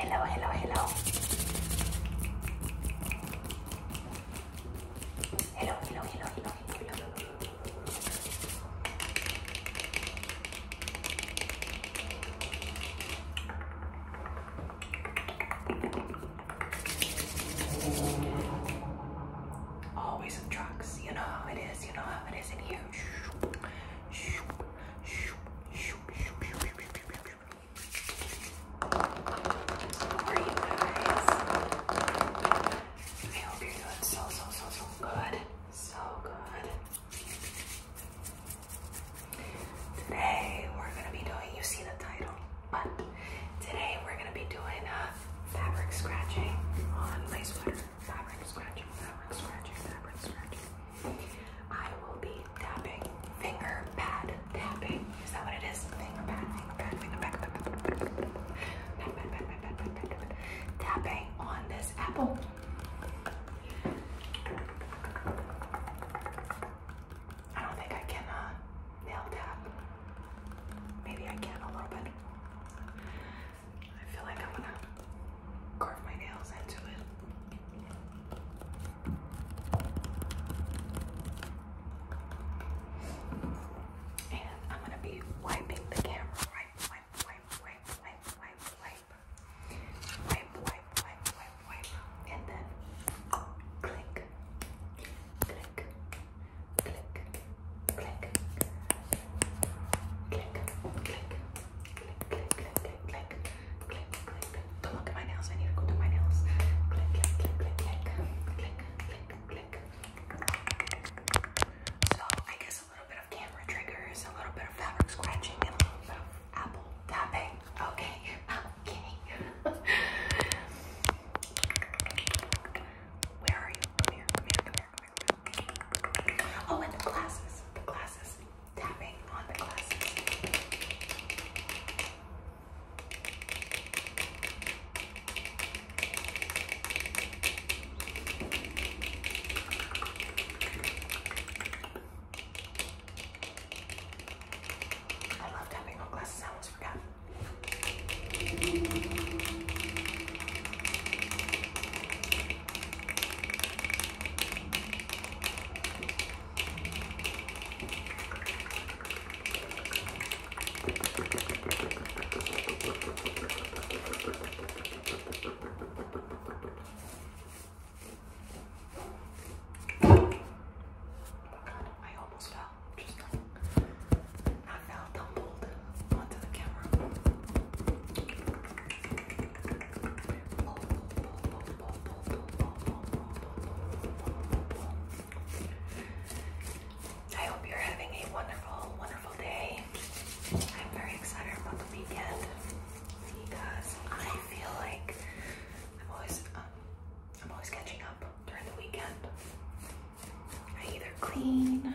Hello, hello, hello. Hello, hello. Always some trucks. You know how it is. You know how it is in here. 蹦 Thank you. clean.